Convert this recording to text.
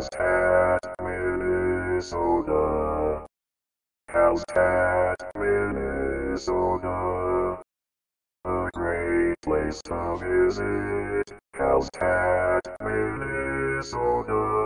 Hallstatt, Minnesota. Hallstatt, Minnesota. A great place to visit. Hallstatt, Minnesota.